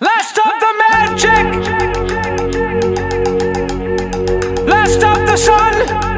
Last of the magic. Last of the sun.